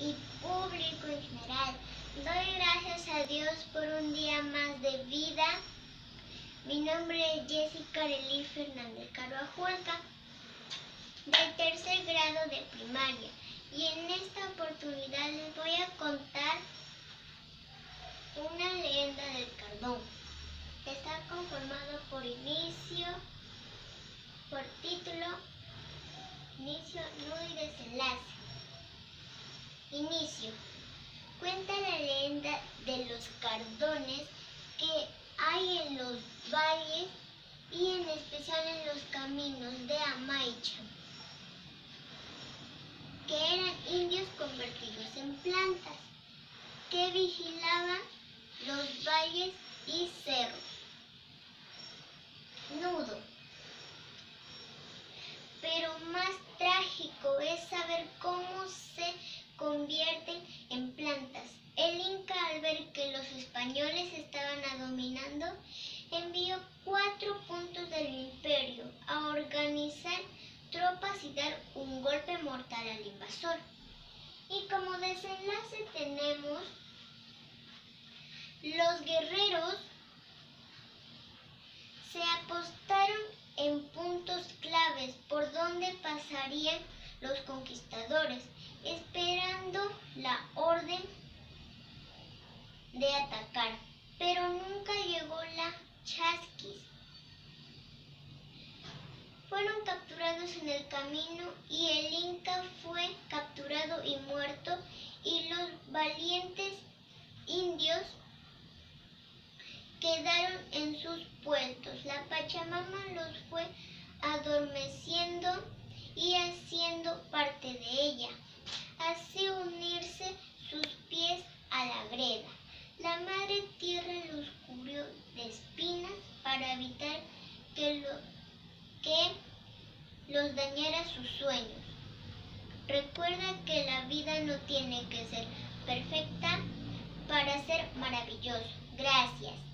y público en general. Doy gracias a Dios por un día más de vida. Mi nombre es Jessica Arely Fernández Carvajulca, del tercer grado de primaria. Y en esta oportunidad les voy a contar una leyenda del cardón. Está conformado por inicio, por título, inicio, nudo y desenlace. Inicio. Cuenta la leyenda de los cardones que hay en los valles y en especial en los caminos de Amaicha, que eran indios convertidos en plantas, que vigilaban los valles y cerros. Nudo. Pero más trágico es saber cómo se convierten en plantas. El Inca, al ver que los españoles estaban dominando, envió cuatro puntos del imperio a organizar tropas y dar un golpe mortal al invasor. Y como desenlace tenemos los guerreros se apostaron en puntos claves por donde pasarían los conquistadores esperando la orden de atacar, pero nunca En el camino y el Inca fue capturado y muerto y los valientes indios quedaron en sus puestos. La Pachamama los fue adormeciendo y haciendo parte de ella así unirse sus pies a la greda. La madre tierra los cubrió de espinas para evitar que, que los dañara sus sueños. Recuerda que la vida no tiene que ser perfecta para ser maravilloso. Gracias.